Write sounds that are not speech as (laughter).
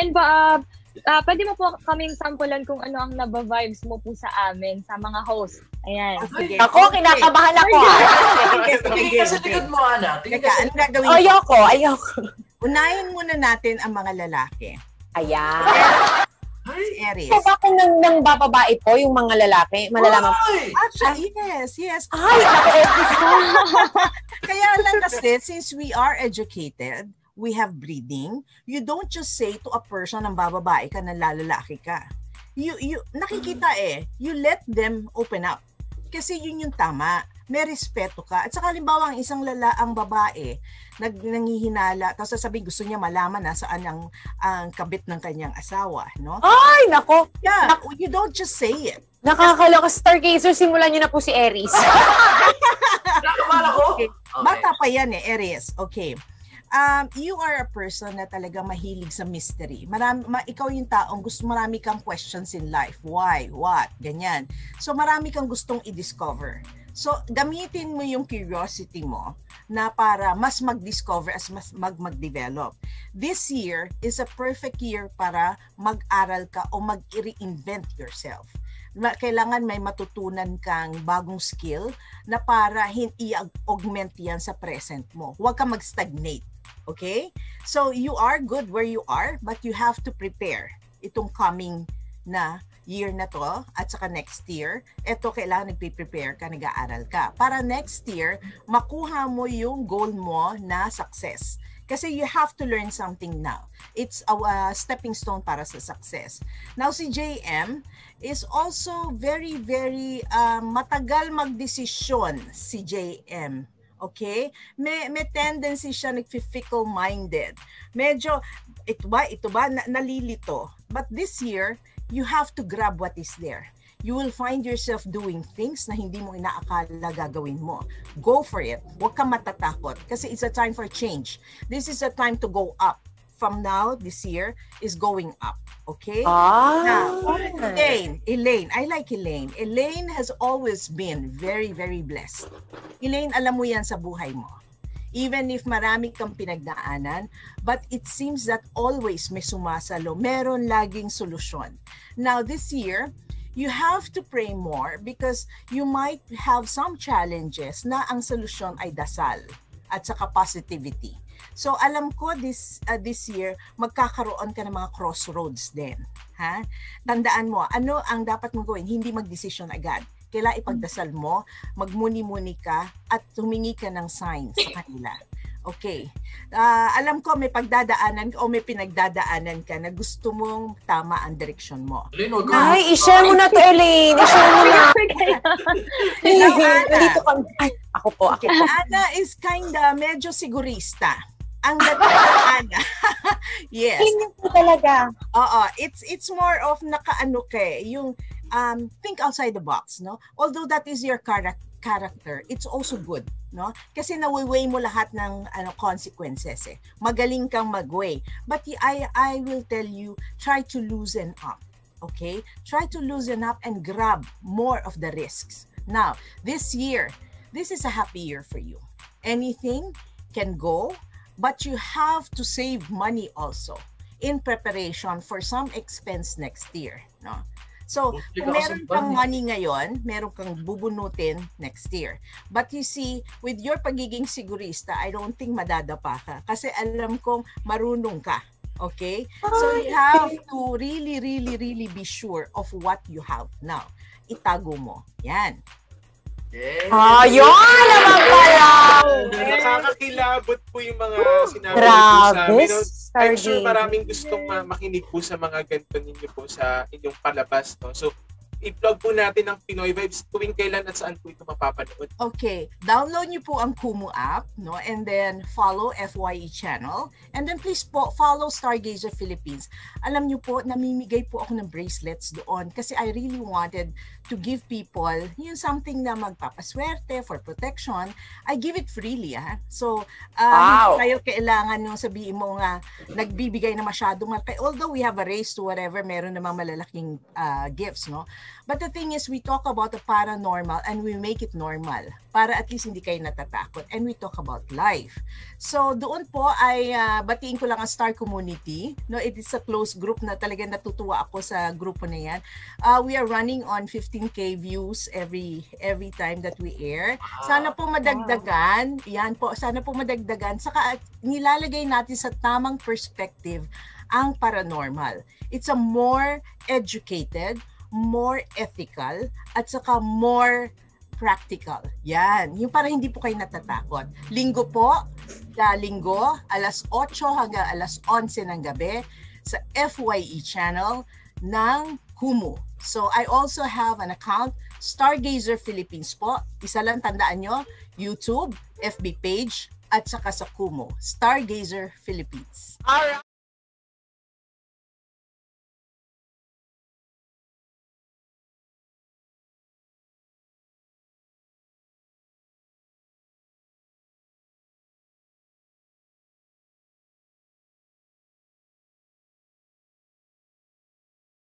amin ba, uh, uh, pwede mo po kaming sampulan kung ano ang naba-vibes mo po sa amin, sa mga host. Ayan. Sige. Ako, kinakabahan ako. Tingin ka sa likod mo, Ana. Tingin ka ano gagawin? Ayoko, ayoko. Unahin muna natin ang mga lalaki. Ayan. Si Aries. So, bakit nang, nang bababae po yung mga lalaki? Malalaman po. Actually, yes, yes. Ay, Kaya lang kasi, since we are educated, we have breeding, you don't just say to a person ng bababae ka na lalaki ka. You, you, nakikita eh, you let them open up. Kasi yun yung tama. May respeto ka. At saka halimbawa ang isang lala, ang babae, nag, nangihinala, tapos sasabihin gusto niya malaman na saan ang, ang kabit ng kanyang asawa. No? Ay, nako! Yeah, nako. you don't just say it. Nakakaloka. Stargazer, simulan niyo na po si Aries. (laughs) Nakabala ko? Okay. Bata pa yan eh, Aries. Okay um, you are a person na talaga mahilig sa mystery. Marami, ma, ikaw yung taong gusto marami kang questions in life. Why? What? Ganyan. So marami kang gustong i-discover. So gamitin mo yung curiosity mo na para mas mag-discover as mas mag mag-develop. This year is a perfect year para mag-aral ka o mag-reinvent yourself kailangan may matutunan kang bagong skill na para i-augment yan sa present mo. Huwag ka mag-stagnate. Okay? So you are good where you are, but you have to prepare itong coming na year na to at saka next year, eto kailangan nagpe-prepare ka, nag-aaral ka. Para next year, makuha mo yung goal mo na success. Kasi you have to learn something now. It's a uh, stepping stone para sa success. Now si JM is also very, very uh, matagal magdesisyon si JM Okay? May, may tendency siya nag-fickle-minded. Medyo, ito ba, ito ba, na, nalilito. But this year, you have to grab what is there. You will find yourself doing things na hindi mo inaakala gagawin mo. Go for it. Huwag kang matatakot kasi it's a time for change. This is a time to go up from now this year is going up. Okay? Ah. Now, Elaine, Elaine, I like Elaine. Elaine has always been very, very blessed. Elaine, alam mo yan sa buhay mo. Even if marami kang pinagdaanan, but it seems that always may sumasalo. Meron laging solusyon. Now, this year, you have to pray more because you might have some challenges na ang solusyon ay dasal at saka positivity. So alam ko this uh, this year magkakaroon ka ng mga crossroads din, ha? Tandaan mo, ano ang dapat mong gawin? Hindi magdesisyon agad. Kailangan ipagdasal mo, magmuni-muni ka at humingi ka ng signs sa kanila. Okay. Uh, alam ko may pagdadaanan o may pinagdadaanan ka na gusto mong tama ang direksyon mo. Ay, i-share mo na to, Elaine. I-share mo na. (laughs) Nandito kami. Ay, ako po. Ako okay. po. Ana is kinda medyo sigurista ang dating (laughs) (laughs) yes. Ganyan po talaga. Oo, it's it's more of nakaano ka eh, yung um think outside the box, no? Although that is your character character, it's also good, no? Kasi nawi-weigh mo lahat ng ano consequences eh. Magaling kang mag-weigh. But I I will tell you, try to loosen up. Okay? Try to loosen up and grab more of the risks. Now, this year, this is a happy year for you. Anything can go but you have to save money also in preparation for some expense next year, no? So, kung meron kang money ngayon, meron kang bubunutin next year. But you see, with your pagiging sigurista, I don't think madadapa ka. Kasi alam kong marunong ka. Okay? So, you have to really, really, really be sure of what you have now. Itago mo. Yan. Yes. Ah, yun naman pala! Nakakakilabot po yung mga sinabi Grabe, po sa amin. I'm sure maraming gustong makinig po sa mga ganito ninyo po sa inyong palabas. No? So, i-plug po natin ang Pinoy Vibes tuwing kailan at saan po ito mapapanood. Okay. Download niyo po ang Kumu app, no? And then follow FYE channel. And then please po follow Stargazer Philippines. Alam niyo po, namimigay po ako ng bracelets doon kasi I really wanted to give people yung something na magpapaswerte for protection. I give it freely, ha? So, uh, wow. kayo kailangan yung sabihin mo nga nagbibigay na masyadong malaki. Although we have a race to whatever, meron namang malalaking uh, gifts, no? But the thing is, we talk about the paranormal and we make it normal para at least hindi kayo natatakot. And we talk about life. So doon po ay uh, batiin ko lang ang Star Community. No, it is a close group na talaga natutuwa ako sa grupo na yan. Uh, we are running on 15k views every every time that we air. Sana po madagdagan. Yan po, sana po madagdagan. Saka nilalagay natin sa tamang perspective ang paranormal. It's a more educated, more ethical, at saka more practical. Yan. Yung para hindi po kayo natatakot. Linggo po, sa linggo, alas 8 hanggang alas 11 ng gabi sa FYE channel ng Kumu. So I also have an account, Stargazer Philippines po. Isa lang tandaan nyo, YouTube, FB page, at saka sa Kumu, Stargazer Philippines. Alright.